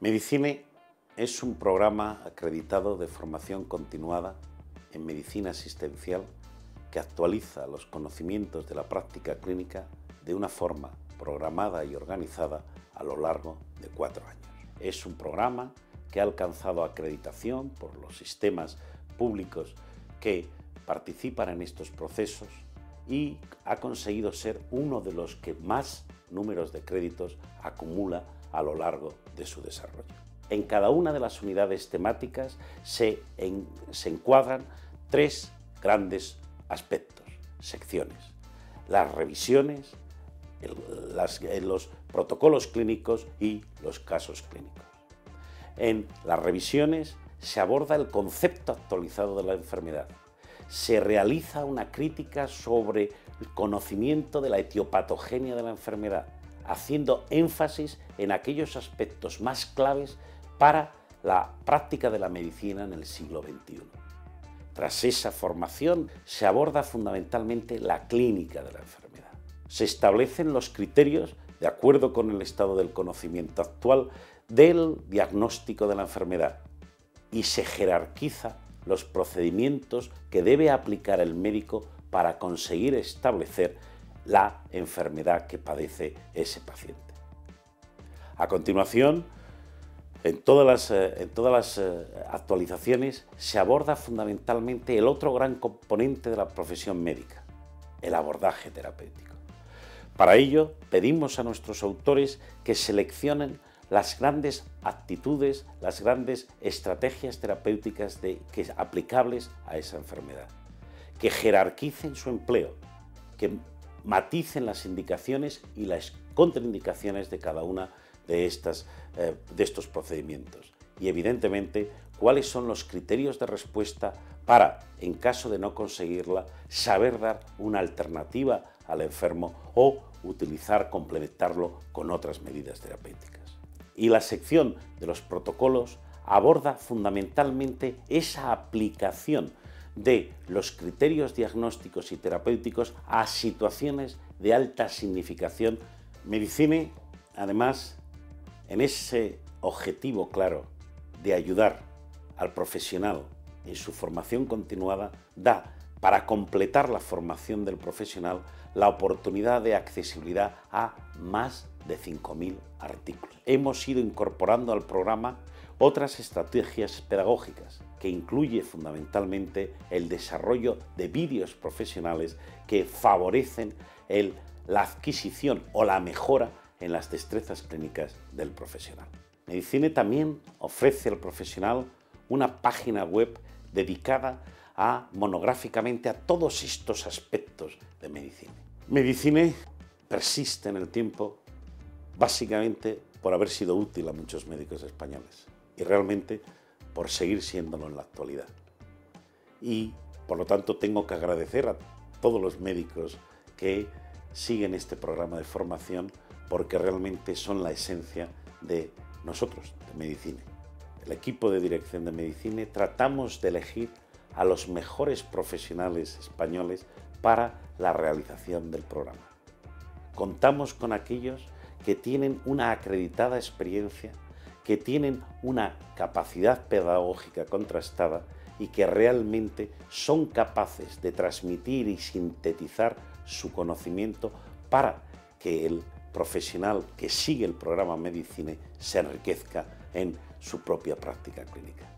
Medicine es un programa acreditado de formación continuada en medicina asistencial que actualiza los conocimientos de la práctica clínica de una forma programada y organizada a lo largo de cuatro años. Es un programa que ha alcanzado acreditación por los sistemas públicos que participan en estos procesos y ha conseguido ser uno de los que más números de créditos acumula a lo largo de su desarrollo. En cada una de las unidades temáticas se, encuadran tres grandes aspectos, secciones. Las revisiones, los protocolos clínicos y los casos clínicos. En las revisiones se aborda el concepto actualizado de la enfermedad. Se realiza una crítica sobre el conocimiento de la etiopatogenia de la enfermedad, haciendo énfasis en aquellos aspectos más claves para la práctica de la medicina en el siglo XXI. Tras esa formación se aborda fundamentalmente la clínica de la enfermedad. Se establecen los criterios, de acuerdo con el estado del conocimiento actual, del diagnóstico de la enfermedad y se jerarquiza los procedimientos que debe aplicar el médico para conseguir establecer la enfermedad que padece ese paciente. A continuación, en todas las, eh, en todas las eh, actualizaciones se aborda fundamentalmente el otro gran componente de la profesión médica, el abordaje terapéutico. Para ello, pedimos a nuestros autores que seleccionen las grandes actitudes, las grandes estrategias terapéuticas que, aplicables a esa enfermedad, que jerarquicen su empleo, que maticen las indicaciones y las contraindicaciones de cada una de, estas, eh, de estos procedimientos y evidentemente cuáles son los criterios de respuesta para, en caso de no conseguirla, saber dar una alternativa al enfermo o utilizar, complementarlo con otras medidas terapéuticas. Y la sección de los protocolos aborda fundamentalmente esa aplicación de los criterios diagnósticos y terapéuticos a situaciones de alta significación. Medicine, además, en ese objetivo claro de ayudar al profesional en su formación continuada, da para completar la formación del profesional la oportunidad de accesibilidad a más de 5.000 artículos. Hemos ido incorporando al programa otras estrategias pedagógicas que incluye fundamentalmente el desarrollo de vídeos profesionales que favorecen la adquisición o la mejora en las destrezas clínicas del profesional. Medicine también ofrece al profesional una página web dedicada a monográficamente a todos estos aspectos de medicina. Medicine persiste en el tiempo básicamente por haber sido útil a muchos médicos españoles y realmente por seguir siéndolo en la actualidad. Y por lo tanto tengo que agradecer a todos los médicos que siguen este programa de formación porque realmente son la esencia de nosotros, de Medicine. El equipo de dirección de Medicine tratamos de elegir a los mejores profesionales españoles para la realización del programa. Contamos con aquellos que tienen una acreditada experiencia, que tienen una capacidad pedagógica contrastada y que realmente son capaces de transmitir y sintetizar su conocimiento para que el profesional que sigue el programa Medicine se enriquezca en su propia práctica clínica.